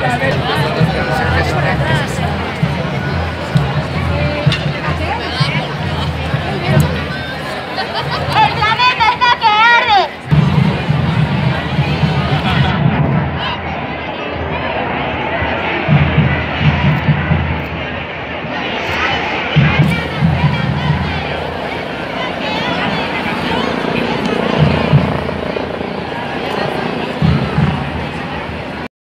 ¡Vamos!